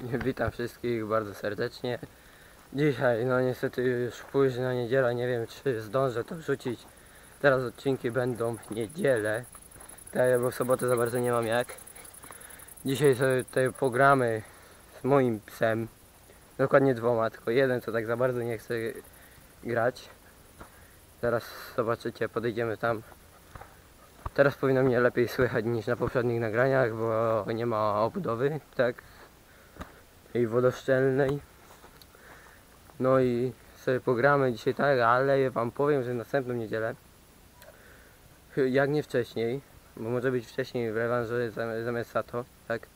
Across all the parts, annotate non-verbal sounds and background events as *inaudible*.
*laughs* Witam wszystkich bardzo serdecznie. Dzisiaj, no niestety już późna niedziela, nie wiem czy zdążę to wrzucić. Teraz odcinki będą w niedzielę, tak, bo w sobotę za bardzo nie mam jak. Dzisiaj sobie tutaj pogramy z moim psem. Dokładnie dwoma, tylko jeden co tak za bardzo nie chce grać. Zaraz zobaczycie, podejdziemy tam. Teraz powinno mnie lepiej słychać niż na poprzednich nagraniach, bo nie ma obudowy, tak? I wodoszczelnej. No i sobie pogramy dzisiaj tak, ale wam powiem, że następną niedzielę, jak nie wcześniej, bo może być wcześniej w rewanżu zam- zamiast Sato, tak?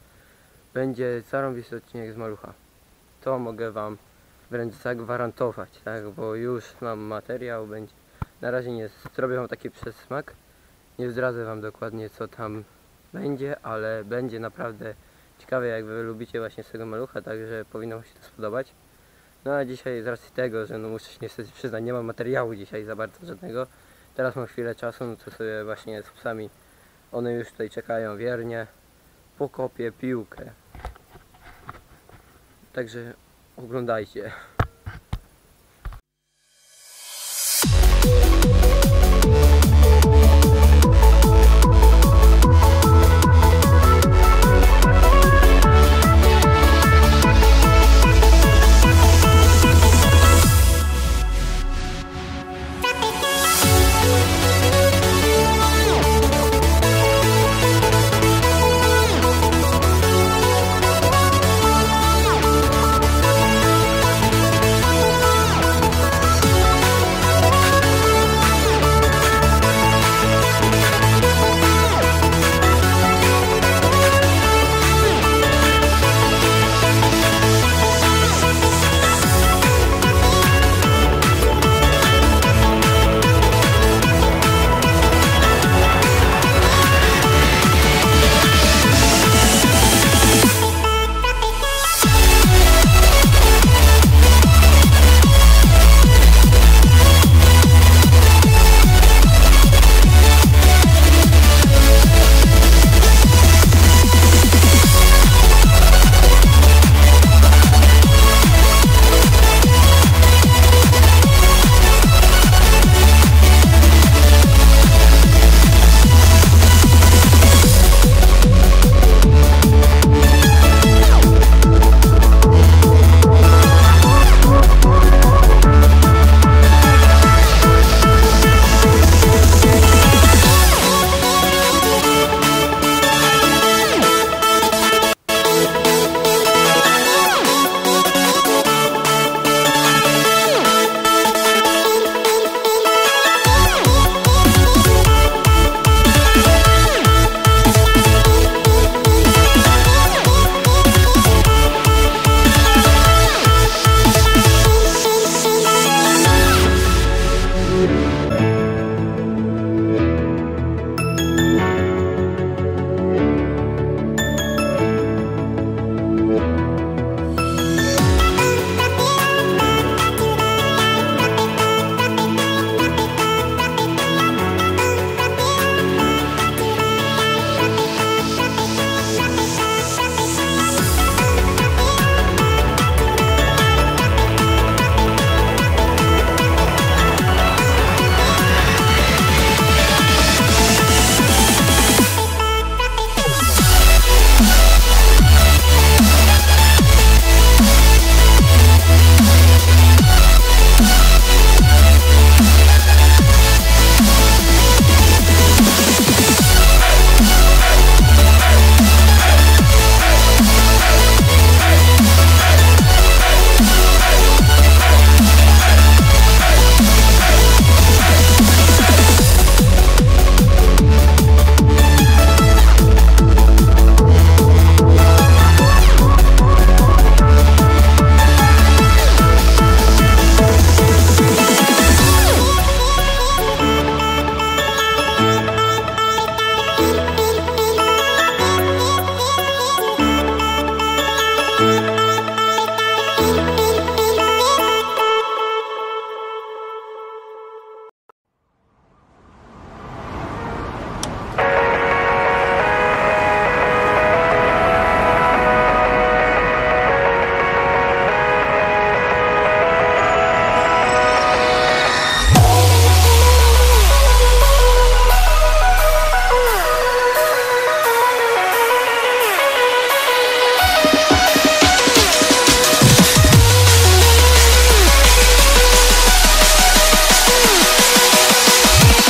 Będzie zarąbisty odcinek z Malucha. To mogę wam wręcz zagwarantować, tak? Bo już mam materiał, będzie. Na razie nie zrobię wam taki przesmak. Nie zdradzę wam dokładnie co tam będzie, ale będzie naprawdę ciekawe jak wy lubicie właśnie tego malucha, także powinno się to spodobać. No a dzisiaj z racji tego, że no muszę się niestety przyznać, nie mam materiału dzisiaj za bardzo żadnego. Teraz mam chwilę czasu, no to sobie właśnie z psami, one już tutaj czekają wiernie. Pokopię piłkę. Także oglądajcie.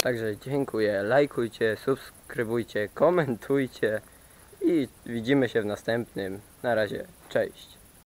Także dziękuję, lajkujcie, subskrybujcie, komentujcie i widzimy się w następnym. Na razie, cześć.